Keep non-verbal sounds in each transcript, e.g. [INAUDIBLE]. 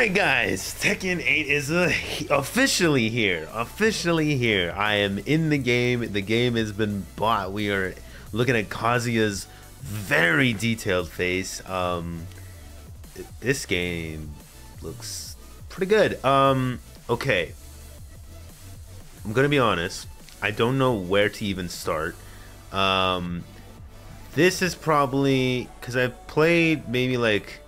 Alright guys, Tekken 8 is uh, officially here. Officially here. I am in the game. The game has been bought. We are looking at Kazuya's very detailed face. Um, this game looks pretty good. Um, okay. I'm gonna be honest. I don't know where to even start. Um, this is probably because I've played maybe like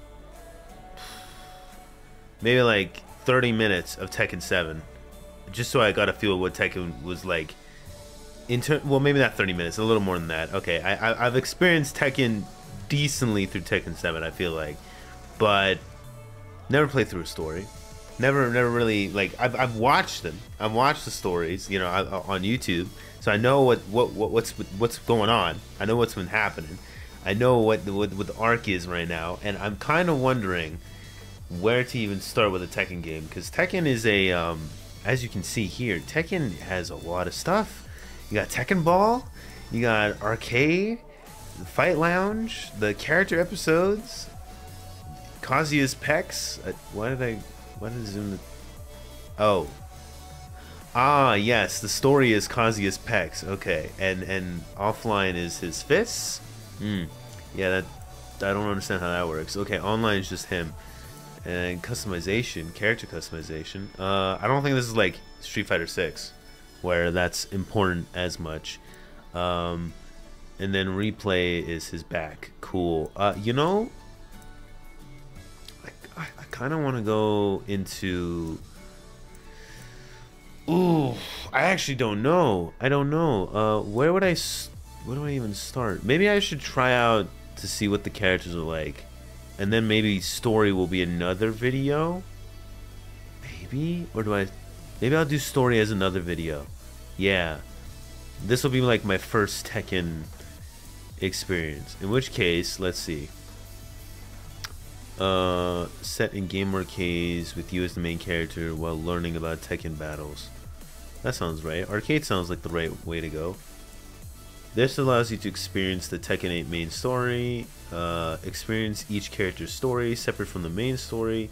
maybe like 30 minutes of Tekken 7, just so I got a feel of what Tekken was like. In ter- well, maybe not 30 minutes, a little more than that. Okay, I, I I've experienced Tekken decently through Tekken 7. I feel like, but never played through a story. Never, never really like. I've, I've watched them. I've watched the stories, you know, on YouTube, so I know what, what, what what's what's going on. I know what's been happening. I know what the, what, what the arc is right now, and I'm kind of wondering where to even start with a Tekken game because Tekken is a, um, as you can see here, Tekken has a lot of stuff. You got Tekken Ball, you got Arcade, the Fight Lounge, the character episodes, Kazuya's pecs. Uh, why did I? Why did I zoom? The, oh, ah yes, the story is Kazuya's pecs. Okay, and and offline is his fists. Hmm. Yeah, that I don't understand how that works. Okay, online is just him and customization, character customization. Uh, I don't think this is like Street Fighter 6, where that's important as much. Um, and then replay is his back. Cool. Uh, you know, I, I, I kind of want to go into. Ooh, I actually don't know. I don't know. Uh, where would I? Where do I even start? Maybe I should try out to see what the characters are like and then maybe story will be another video? Maybe? Or do I maybe I'll do story as another video. Yeah. This will be like my first Tekken experience. In which case let's see. Uh, set in game arcades with you as the main character while learning about Tekken battles. That sounds right. Arcade sounds like the right way to go this allows you to experience the Tekken 8 main story, uh, experience each character's story separate from the main story,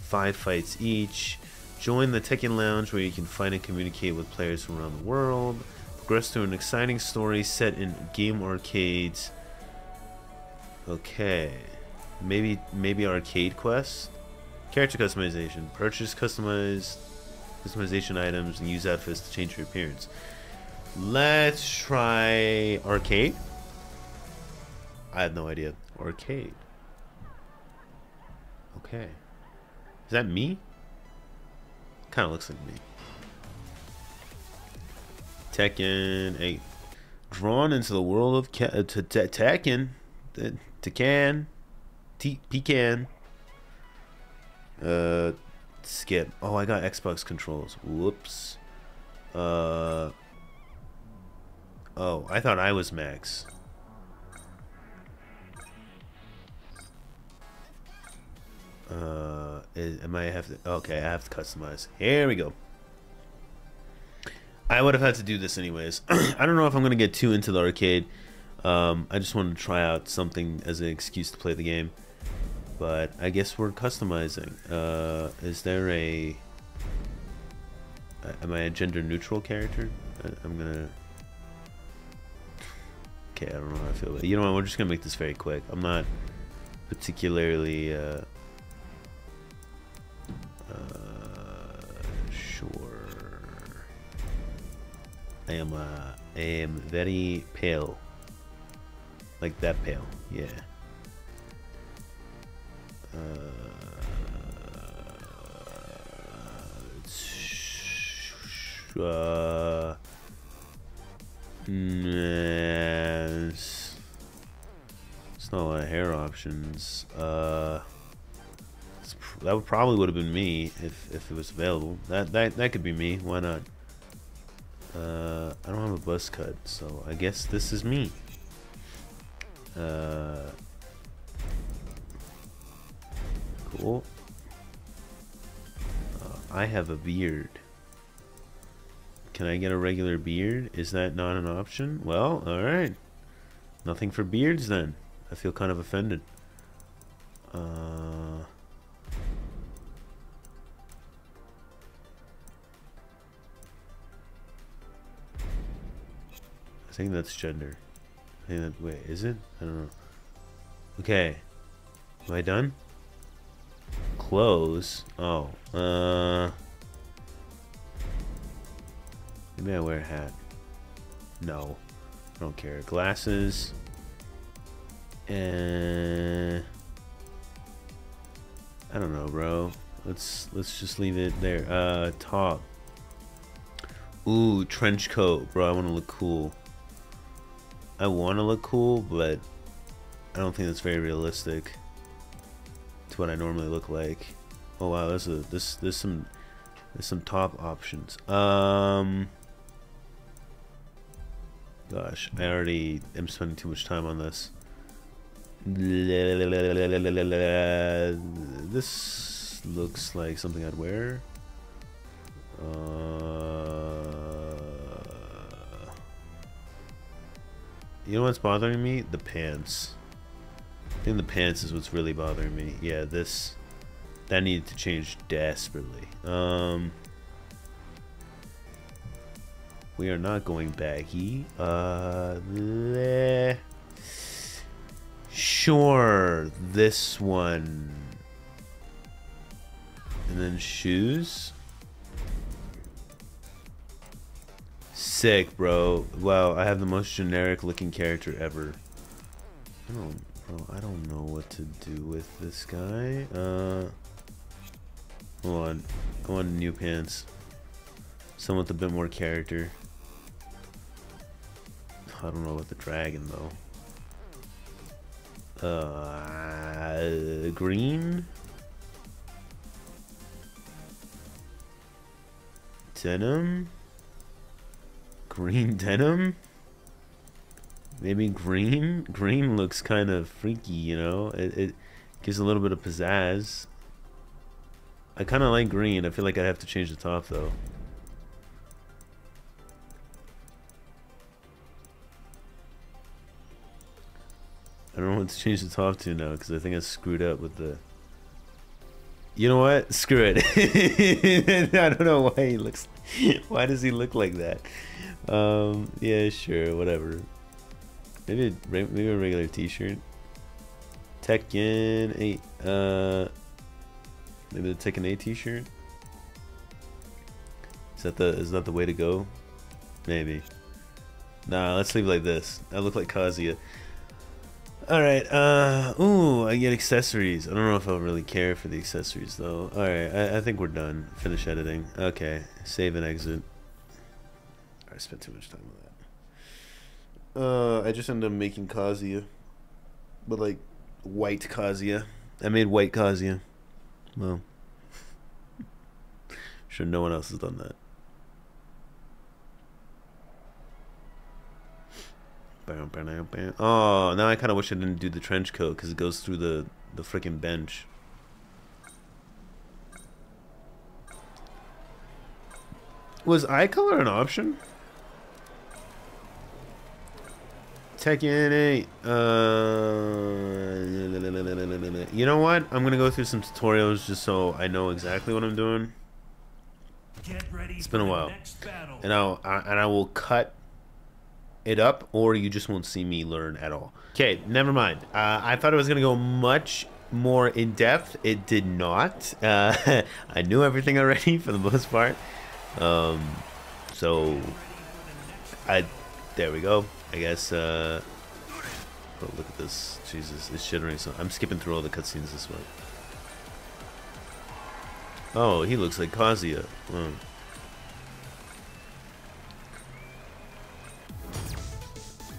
five fights each, join the Tekken Lounge where you can find and communicate with players from around the world, progress through an exciting story set in game arcades. Okay, maybe maybe arcade quest, character customization, purchase customized customization items and use outfits to change your appearance. Let's try arcade. I have no idea. Arcade. Okay. Is that me? Kind of looks like me. Tekken 8. Drawn into the world of Ke uh, Tekken. Tekken. Pecan. Uh, skip. Oh, I got Xbox controls. Whoops. Uh, Oh, I thought I was Max. Uh, am I have to? Okay, I have to customize. Here we go. I would have had to do this anyways. [CLEARS THROAT] I don't know if I'm gonna get too into the arcade. Um, I just wanted to try out something as an excuse to play the game. But I guess we're customizing. Uh, is there a? Am I a gender neutral character? I'm gonna okay, I don't know how I feel. But you know what? We're just gonna make this very quick. I'm not particularly uh, uh, sure. I am uh, I am very pale, like that pale. Yeah. Uh, uh Yes. Not a lot of hair options. Uh, that would probably would have been me if if it was available. That that that could be me. Why not? Uh, I don't have a buzz cut, so I guess this is me. Uh, cool. Uh, I have a beard. Can I get a regular beard? Is that not an option? Well, alright. Nothing for beards then. I feel kind of offended. Uh, I think that's gender. I think that, wait, is it? I don't know. Okay. Am I done? Clothes? Oh. Uh, maybe I wear a hat. No. I don't care. Glasses. And I don't know, bro. Let's let's just leave it there. Uh top. Ooh, trench coat, bro. I want to look cool. I want to look cool, but I don't think that's very realistic to what I normally look like. Oh wow, there's a this there's some there's some top options. Um Gosh, I already am spending too much time on this. This looks like something I'd wear. Uh, you know what's bothering me? The pants. I think the pants is what's really bothering me. Yeah, this that needed to change desperately. Um, we are not going baggy. Uh, bleh. Sure, this one. And then shoes. Sick, bro. Wow, I have the most generic looking character ever. I don't, bro, I don't know what to do with this guy. Uh, hold on. I want new pants. Someone with a bit more character. I don't know about the dragon though. Uh, green. Denim. Green [LAUGHS] denim. Maybe green. Green looks kind of freaky, you know. It, it gives a little bit of pizzazz. I kind of like green. I feel like I'd have to change the top though. What to change the top to now because I think I screwed up with the. You know what? Screw it. [LAUGHS] I don't know why he looks. Why does he look like that? Um. Yeah. Sure. Whatever. Maybe maybe a regular T-shirt. Tekken eight. Uh. Maybe the Tekken eight T-shirt. Is that the is that the way to go? Maybe. Nah. Let's leave like this. I look like Kazuya. Alright, uh, ooh, I get accessories. I don't know if I'll really care for the accessories, though. Alright, I, I, think we're done. Finish editing. Okay, save and exit. I spent too much time on that. Uh, I just ended up making Kazuya. But, like, white Kazuya. I made white Kazuya. Well, [LAUGHS] sure no one else has done that. Oh, now I kind of wish I didn't do the trench coat because it goes through the the freaking bench. Was eye color an option? Tekken 8. Uh, you know what? I'm gonna go through some tutorials just so I know exactly what I'm doing. It's been a while, and I'll I, and I will cut it up or you just won't see me learn at all. Okay, never mind. Uh, I thought it was going to go much more in depth. It did not. Uh, [LAUGHS] I knew everything already [LAUGHS] for the most part. Um, so, I, there we go. I guess, uh, oh, look at this. Jesus, it's shittering. So I'm skipping through all the cutscenes this way. Oh, he looks like Kazuya. Oh.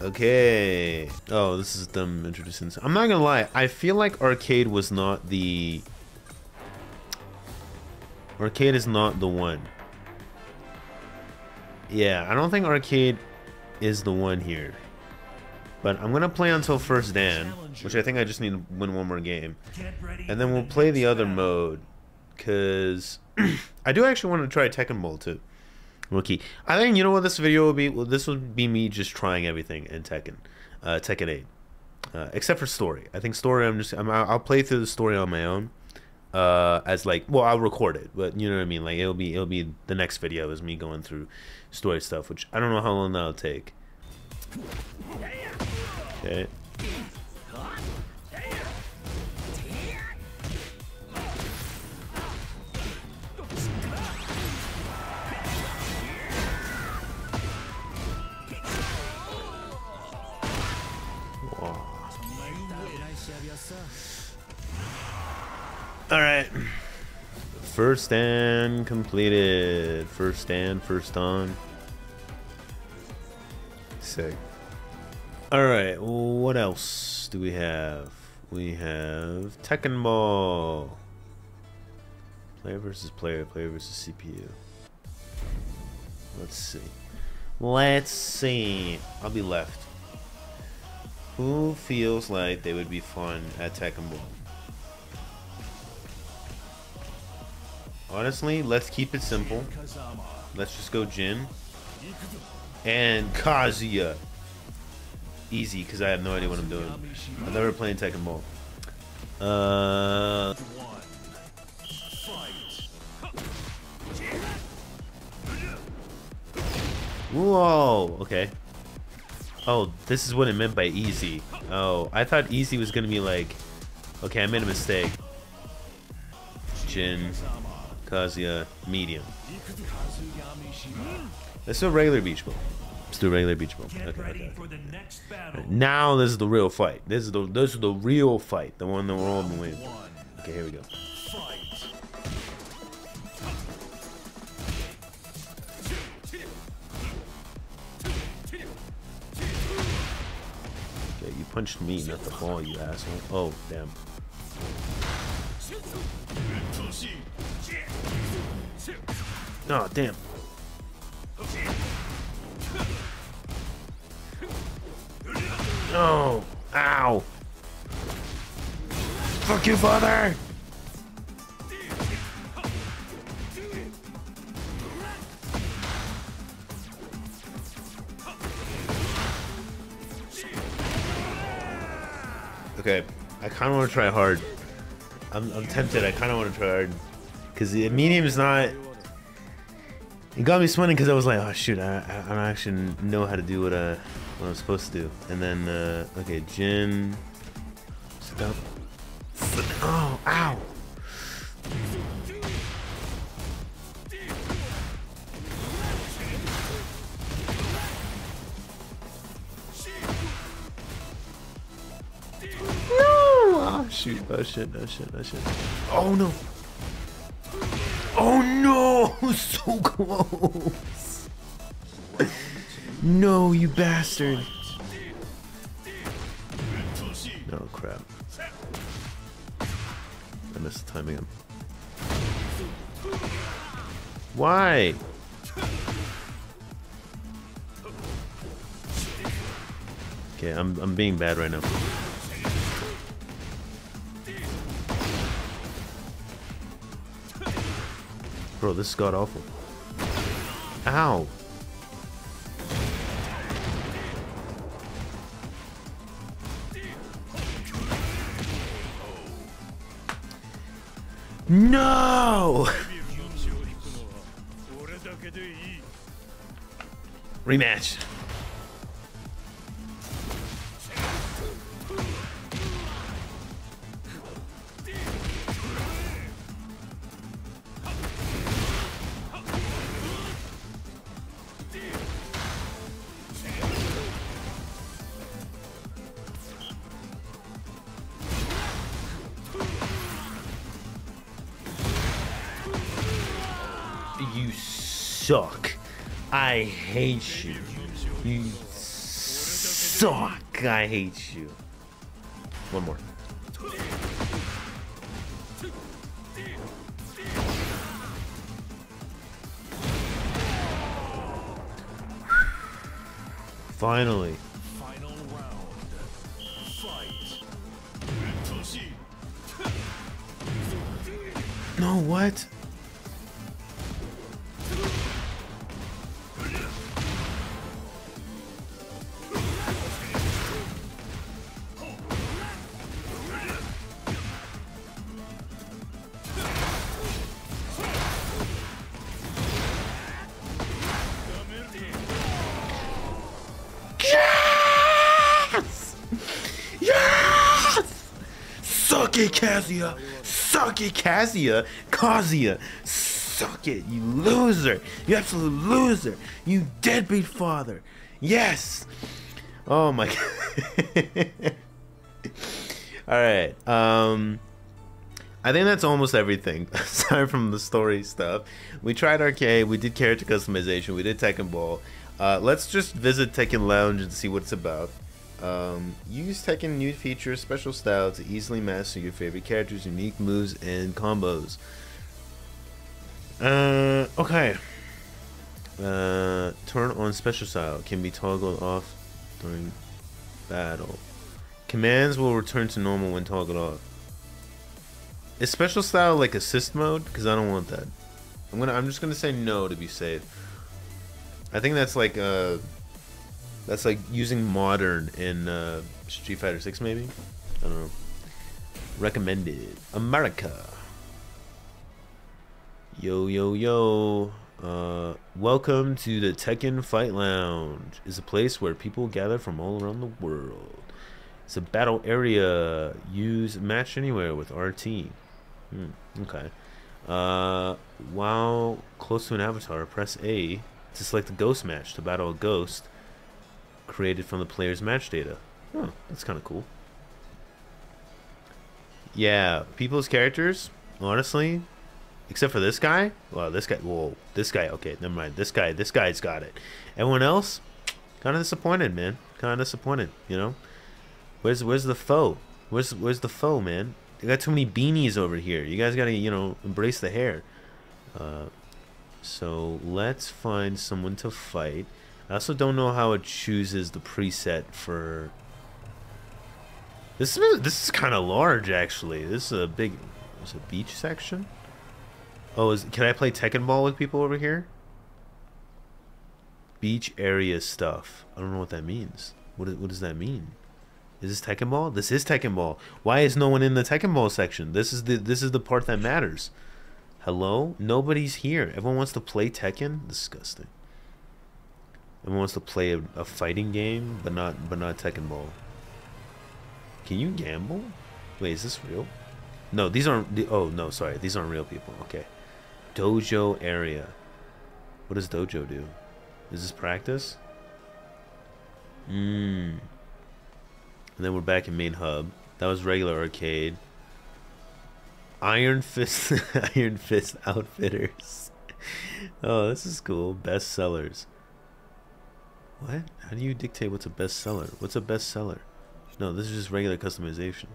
Okay. Oh, this is them introducing. I'm not gonna lie. I feel like arcade was not the. Arcade is not the one. Yeah, I don't think arcade is the one here. But I'm gonna play until first Dan, which I think I just need to win one more game, and then we'll play the other mode, cause [CLEARS THROAT] I do actually want to try Tekken Ball too. Rookie. I think you know what this video will be. Well, this would be me just trying everything in Tekken, uh, Tekken 8, uh, except for story. I think story. I'm just. i will play through the story on my own. Uh, as like, well, I'll record it, but you know what I mean. Like, it'll be it'll be the next video is me going through story stuff, which I don't know how long that'll take. Okay. All right. First Dan completed. First Dan, first on. Sick. All right. What else do we have? We have Tekken Ball. Player versus player, player versus CPU. Let's see. Let's see. I'll be left. Who feels like they would be fun at Tekken Ball? Honestly, let's keep it simple. Let's just go Jin. And Kazuya. Easy, because I have no idea what I'm doing. I've never played Tekken Ball. Uh... Whoa, okay. Oh, this is what it meant by easy. Oh, I thought easy was gonna be like, okay, I made a mistake. Jin, Kazuya, medium. Let's do a regular beach ball. Let's do a regular beach ball. Okay, okay. Now this is the real fight. This is the this is the real fight. The one that we're all been waiting. Okay, here we go. Okay, you punched me, not the ball, you asshole. Oh, damn. Oh, damn. Oh, ow. Fuck you, father. Okay, I kind of want to try hard. I'm, I'm tempted. I kind of want to try hard. Because the medium is not... It got me sweating because I was like, oh shoot, I, I, don't actually know how to do what, uh, what I'm supposed to do. And then, uh, okay, Jin... Oh shit, oh shit, oh shit. Oh no! Oh no! [LAUGHS] So close! No, you bastard! Oh crap. I missed the timing. Why? Okay, I'm I'm being bad right now. Bro, this is god awful. Ow. No! [LAUGHS] Rematch. Suck. I hate you. You suck. I hate you. One more. Finally. Suck it, Kazuya! Suck it, Kazuya! Kazuya! Suck it, you loser! You absolute loser! You deadbeat father! Yes! Oh my [LAUGHS] god. Alright, um... I think that's almost everything, [LAUGHS] aside from the story stuff. We tried arcade, we did character customization, we did Tekken Ball. Uh, let's just visit Tekken Lounge and see what it's about. Um, use Tekken new features, special style to easily master your favorite characters' unique moves and combos. Uh, okay. Uh, turn on special style can be toggled off during battle. Commands will return to normal when toggled off. Is special style like assist mode? Because I don't want that. I'm gonna. I'm just gonna say no to be safe. I think that's like uh, that's like using modern in uh, Street Fighter Six, maybe. I don't know. Recommended America. Yo yo yo. Uh, welcome to the Tekken Fight Lounge. Is a place where people gather from all around the world. It's a battle area. Use match anywhere with RT. Hmm, okay. Uh, while close to an avatar, press A to select a ghost match to battle a ghost created from the player's match data. Oh, that's kind of cool. Yeah, people's characters, honestly, except for this guy. Well, this guy. Whoa, this guy. Okay, never mind. This guy. This guy's got it. Everyone else, kind of disappointed, man. Kind of disappointed. You know, where's where's the foe? Where's where's the foe, man? You got too many beanies over here. You guys gotta, you know, embrace the hair. Uh, so let's find someone to fight. I also don't know how it chooses the preset for. This is this is kind of large, actually. This is a big. Is a beach section? Oh, is can I play Tekken Ball with people over here? Beach area stuff. I don't know what that means. What what does that mean? Is this Tekken Ball? This is Tekken Ball. Why is no one in the Tekken Ball section? This is the this is the part that matters. Hello? Nobody's here. Everyone wants to play Tekken? Disgusting. Everyone wants to play a, a fighting game, but not but not Tekken Ball. Can you gamble? Wait, is this real? No, these aren't. Oh no, sorry, these aren't real people. Okay. Dojo area. What does dojo do? Is this practice? Mmm. And then we're back in main hub. That was regular arcade. Iron Fist [LAUGHS] Iron Fist Outfitters. [LAUGHS] oh, this is cool. Best sellers. What? How do you dictate what's a bestseller? What's a bestseller? No, this is just regular customization.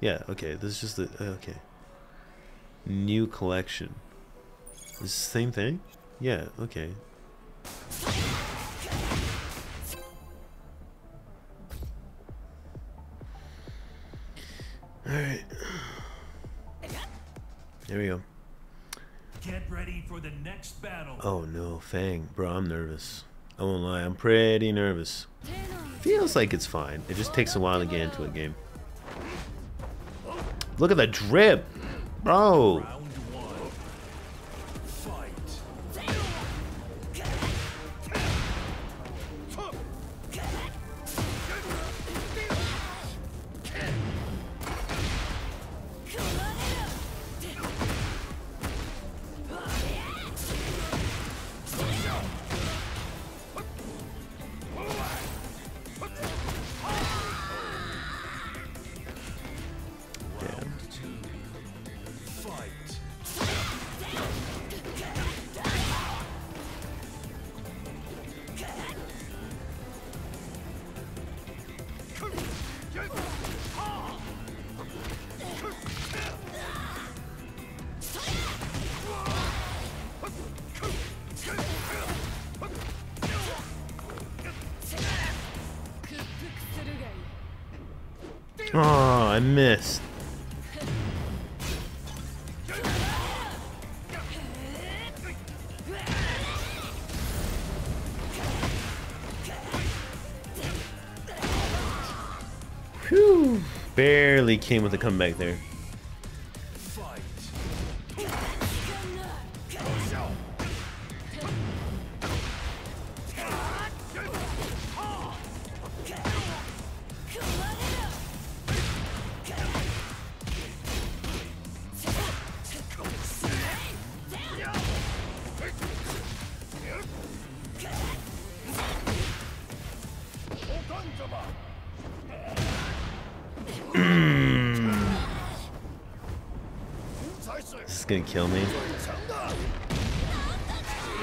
Yeah, okay. This is just the uh, okay. New collection. Is the same thing? Yeah, okay. Alright. There we go. For the next battle. Oh no, Fang. Bro, I'm nervous. I won't lie, I'm pretty nervous. Feels like it's fine. It just takes a while to get into a game. Look at the drip! Bro! Oh, I missed. Whew. Barely came with a comeback there.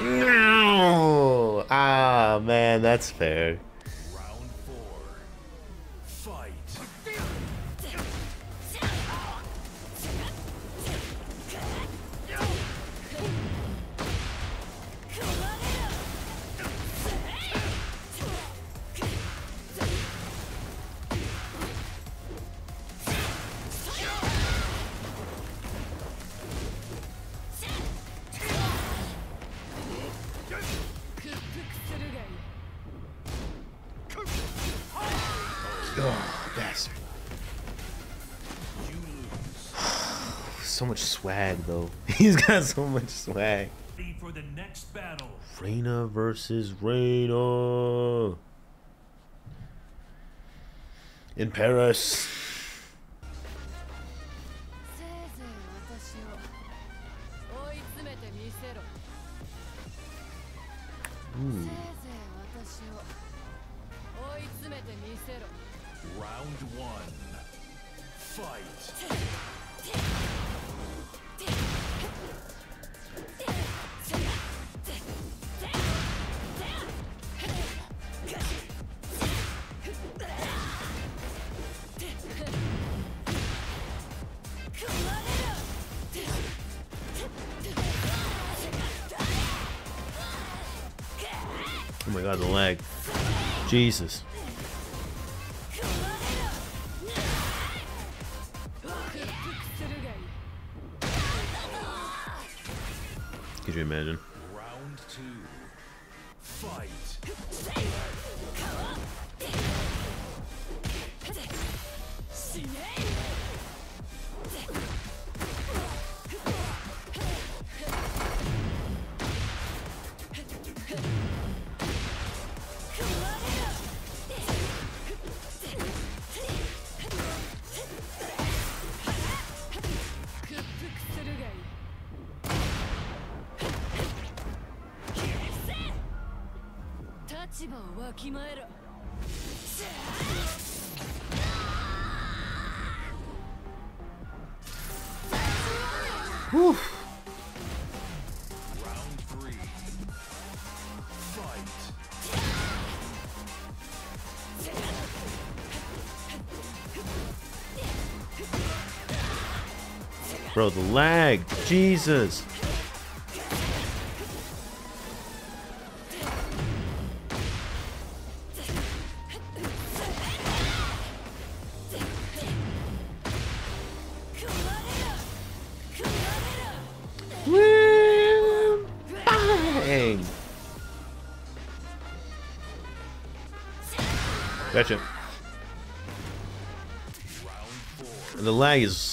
No! Ah, man, that's fair. got [LAUGHS] so much swag. For the next battle. Reina versus Reina. In Paris. Round one. Fight. [LAUGHS] Oh my god, the lag. Jesus. 立場をわきまえろ Round three. Fight. Bro, the lag. Jesus.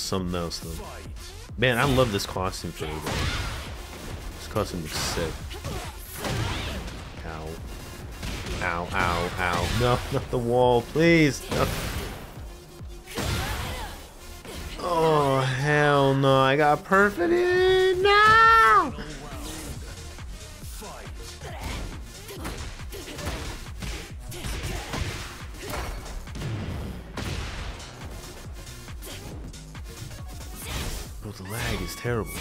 Something else, though. Man, I love this costume for. This costume looks sick. Ow. Ow, ow, ow. [LAUGHS] No, not the wall, please. No. Oh, hell no. I got perfect. No! Is terrible.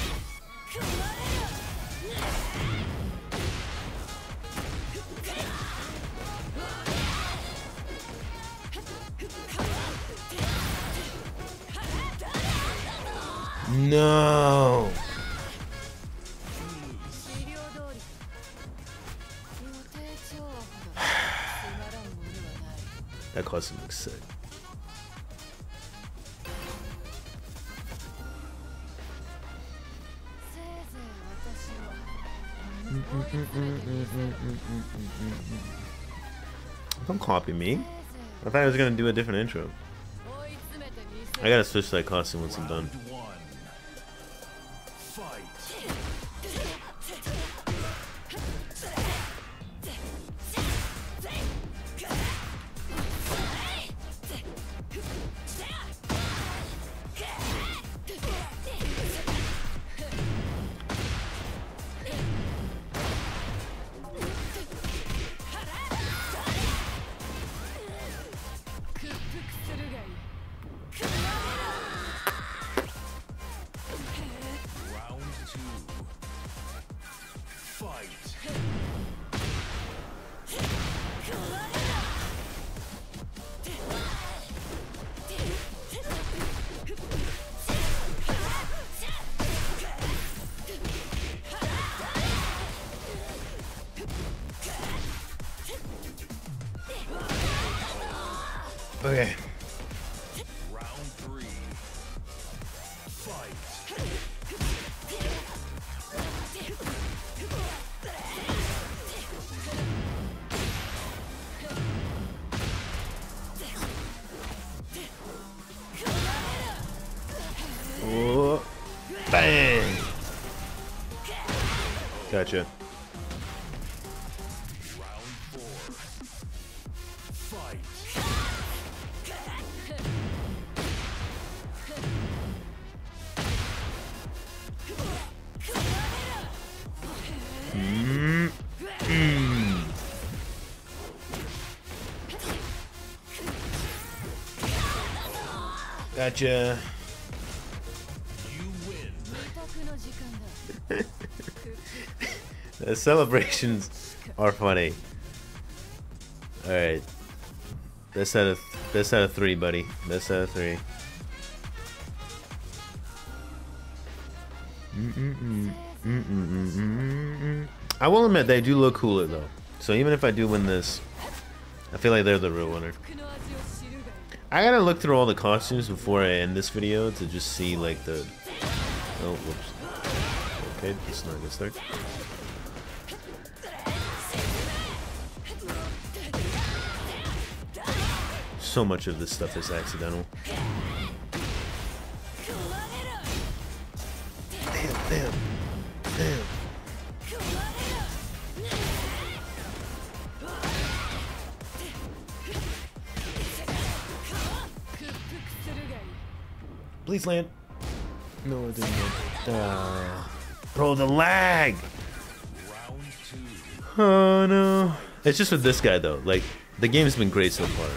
No. Don't copy me. I thought I was gonna do a different intro. I gotta switch that costume once I'm done. Oh, bang. Gotcha. Gotcha. [LAUGHS] the celebrations are funny. Alright. Best out of this best out of three, buddy. Best out of three. I will admit they do look cooler though. So even if I do win this, I feel like they're the real winner. I gotta look through all the costumes before I end this video to just see like the. Oh, whoops. Okay, is not a good start. So much of this stuff is accidental. Please land. No, it didn't land. Ah. Bro, the lag! Oh no. It's just with this guy though. Like, the game's been great so far.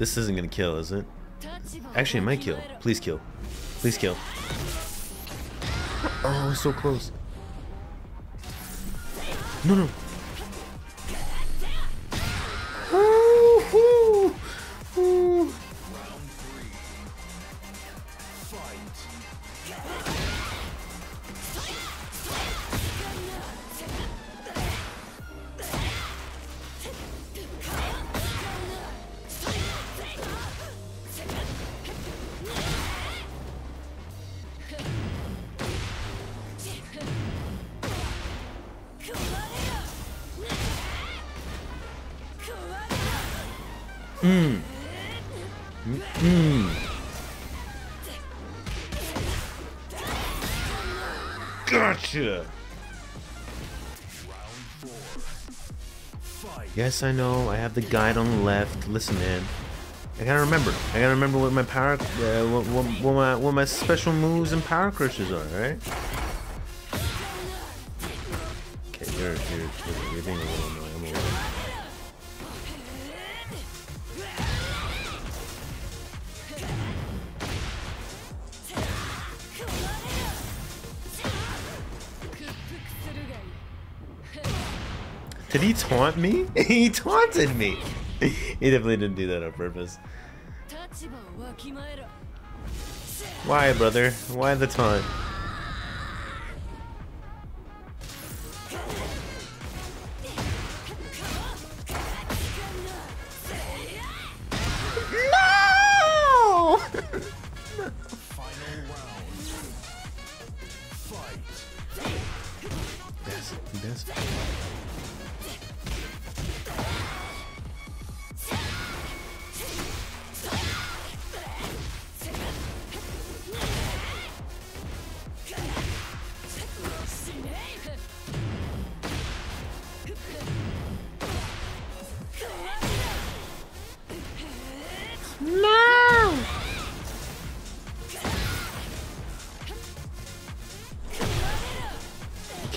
This isn't gonna kill, is it? Actually, it might kill. Please kill. Please kill. Oh, so close. No, no. Mm. Gotcha. Yes, I know. I have the guide on the left. Listen, man. I gotta remember. I gotta remember what my power, uh, what, what, what my, what my special moves and power crushes are. Right? taunt me? [LAUGHS] he taunted me! he definitely didn't do that on purpose. Why, brother? Why the taunt? No! [LAUGHS]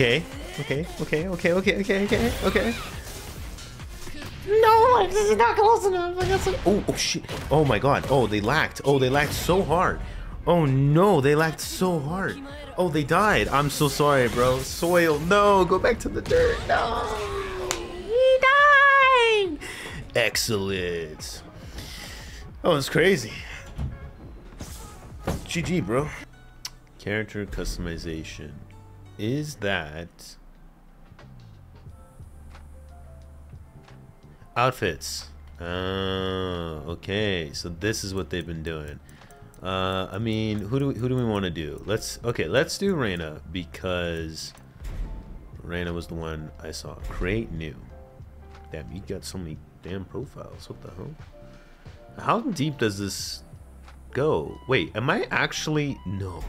Okay. Okay, okay, okay, okay, okay, okay, okay. No, this is not close enough. I got some. Oh, oh shit. Oh my god. Oh, they lacked. Oh, they lacked so hard. Oh no, they lacked so hard. Oh, they died. I'm so sorry, bro. Soil, no, go back to the dirt. No, he died. Excellent. Oh, it's crazy. GG, bro. Character customization. Is that outfits? Oh, okay. So this is what they've been doing. Uh, I mean, who do we, who do we want to do? Let's okay. Let's do Reina because Reina was the one I saw. Create new. Damn, you got so many damn profiles. What the hell? How deep does this go? Wait, am I actually no?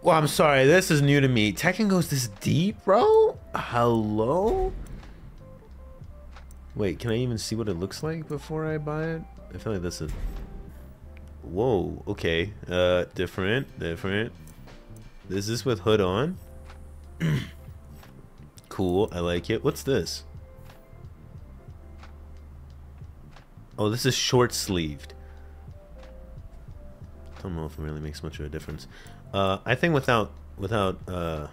Well, I'm sorry. This is new to me. Tekken goes this deep, bro? Hello? Wait, can I even see what it looks like before I buy it? I feel like this is... Whoa, okay. Uh, different, different. Is this with hood on? [CLEARS THROAT] cool, I like it. What's this? Oh, this is short sleeved. Don't know if it really makes much of a difference. Uh, I think without without uh,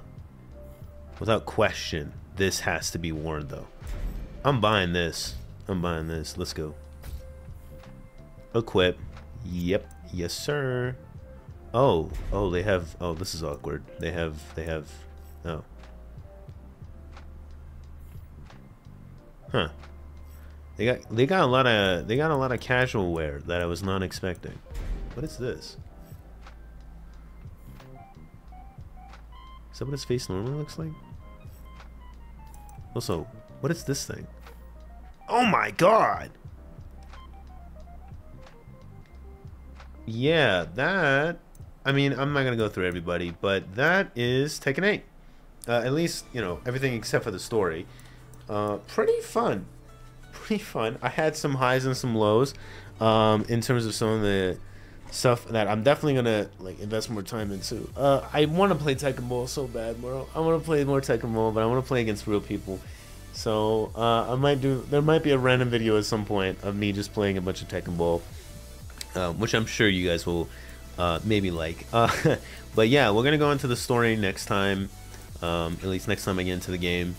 without question, this has to be worn though. I'm buying this. I'm buying this. Let's go. Equip. Yep. Yes, sir. Oh. Oh, they have. Oh, this is awkward. They have. They have. Oh. Huh. They got. They got a lot of. They got a lot of casual wear that I was not expecting. What is this? Is that what his face normally looks like? Also, what is this thing? Oh my god! Yeah, that... I mean, I'm not gonna go through everybody, but that is Tekken 8. Uh, at least, you know, everything except for the story. Uh, pretty fun. Pretty fun. I had some highs and some lows um, in terms of some of the stuff that I'm definitely gonna like invest more time into. Uh, I want to play Tekken Ball so bad, bro. I want to play more Tekken Ball, but I want to play against real people. So uh, I might do. There might be a random video at some point of me just playing a bunch of Tekken Ball, uh, which I'm sure you guys will uh, maybe like. [LAUGHS] Uh, but yeah, we're gonna go into the story next time. Um, at least next time I get into the game.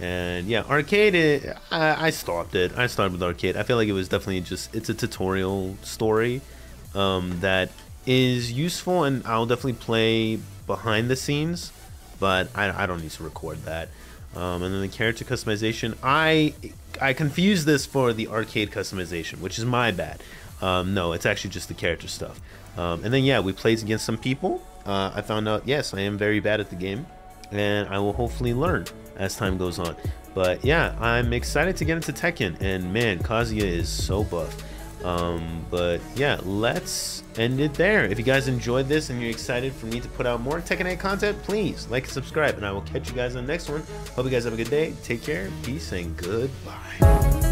And yeah, arcade. It, I, I stopped it. I started with arcade. I feel like it was definitely just it's a tutorial story um, that is useful, and I'll definitely play behind the scenes. But I, I don't need to record that. Um, and then the character customization, I I confused this for the arcade customization, which is my bad. Um, no, it's actually just the character stuff. Um, and then yeah, we played against some people. Uh, I found out yes, I am very bad at the game, and I will hopefully learn as time goes on. But yeah, I'm excited to get into Tekken, and man, Kazuya is so buff. Um, but yeah, let's end it there. If you guys enjoyed this and you're excited for me to put out more Tekken 8 content, please like and subscribe, and I will catch you guys on the next one. Hope you guys have a good day. Take care, peace, and goodbye.